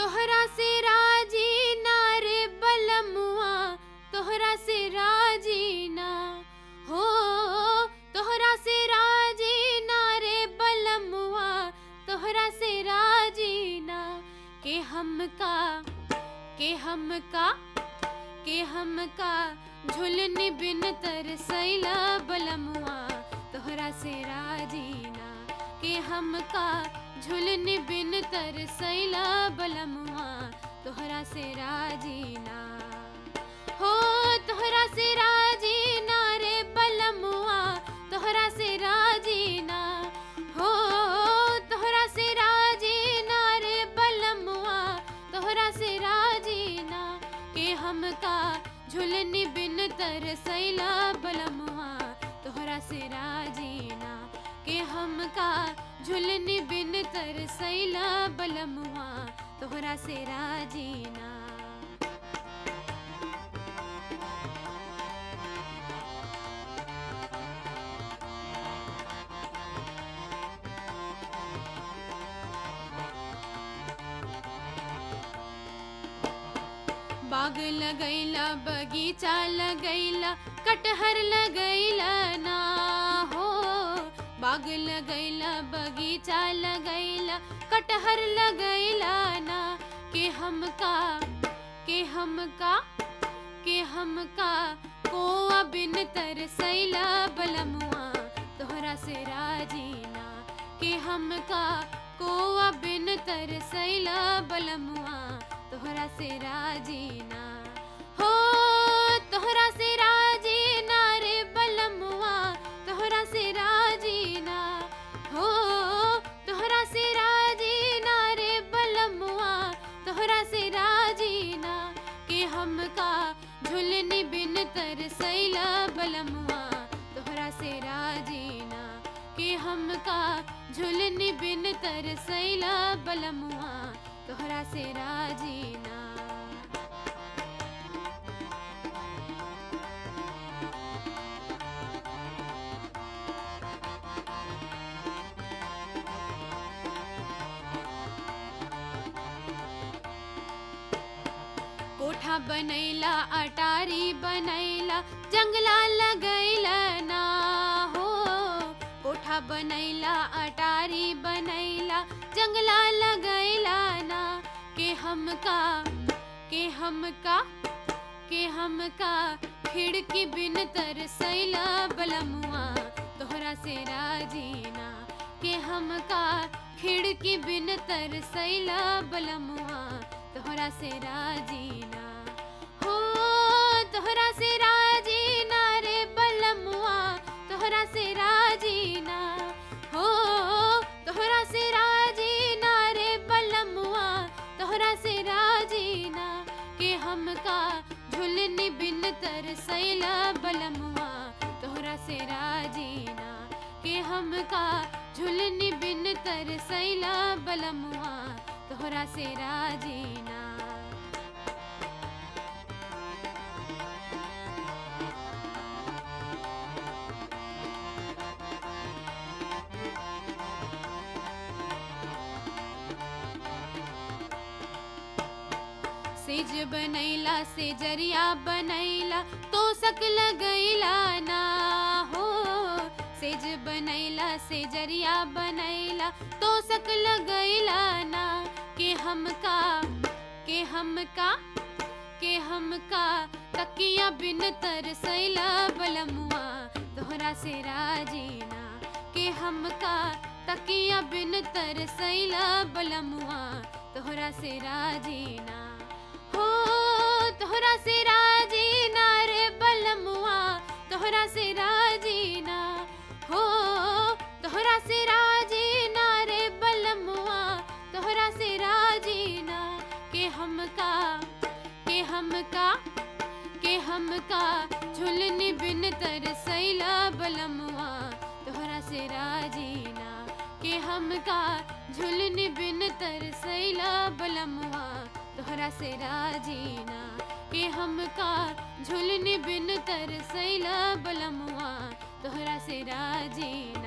तोहरा से राज़ी ना रे बलमुआ, तोहरा से राज़ी ना। हो, तोहरा से राज़ी ना रे बलमुआ, तोहरा से राज़ी ना। के हमका के हमका के हमका झुलन बिन तरसैला बलमुआ, तोहरा से राज़ी ना। के हमका झुलन बिन तरसैला बलमुआ तोहरा से राज़ी ना। हो, तोहरा से राज़ी ना रे बलमुआ तोहरा से राज़ी ना। हो, तोहरा से राज़ी ना रे बलमुआ तोहरा से राज़ी ना। के हमका झुलनी बिन तरसैला बलमुआ तोहरा से राज़ी ना। के हमका झुलनी बिन तरसैला बलमुआ तोहरा से राज़ी ना। बाग लगैला बगीचा लगैला कटहर लगैला ना। बाग लगैला बगीचा लगैला कटहर लगैला ना। के हमका के हमका के हमका कोआ बिन तरसैला बलमुआ, तोहरा से राजीना के हमका कोआ बिन तरसैला बलमुआ, तोहरा से राजीना हो, तोहरा से राजीना बिन तरसैला बलमुआ तोहरा से राजीना के हमका झुलनी बिन तरसैला बलमुआ तोहरा से राजीना कोठा बनैला, अटारी बनैला, जंगला लगैला ना हो। कोठा बनैला, अटारी बनैला, जंगला लगैला ना। के हमका के हमका के हमका खिड़की बिन तरसैला बलमुआ, तोहरा से राजीना के हमका खिड़की बिन तरसैला बलमुआ, तोहरा से राजीना तरसैला बलमुआ तोहरा से राजीना सेज बनैला से ज़रिया बनैला तो सक लगैला ना हो। सेज बनैला से ज़रिया बनैला तो सक लगैला ना, के हमका के हमका के हमका, तकिया बिन तरसैला बलमुआ, तोहरा से राजीना के हमका, तकिया बिन तरसैला बलमुआ, तोहरा से राजीना हो, तोहरा से राजीना हमका, के हमका झुलनी बिन तरसैला बलमुआ। तोहरा से राजीना के हमका झुलनी बिन तरसैला बलमुआ। तोहरा से राजीना के हमका झुलनी बिन तर सैला बलमुआ। तोहरा से राजीना